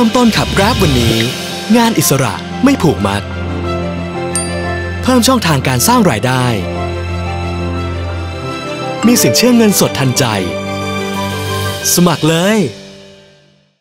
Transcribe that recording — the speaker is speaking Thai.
ริ่มต้นขับ Grab วันนี้ งานอิสระไม่ผูกมัด เพิ่มช่องทางการสร้างรายได้ มีสินเชื่อเงินสดทันใจ สมัครเลย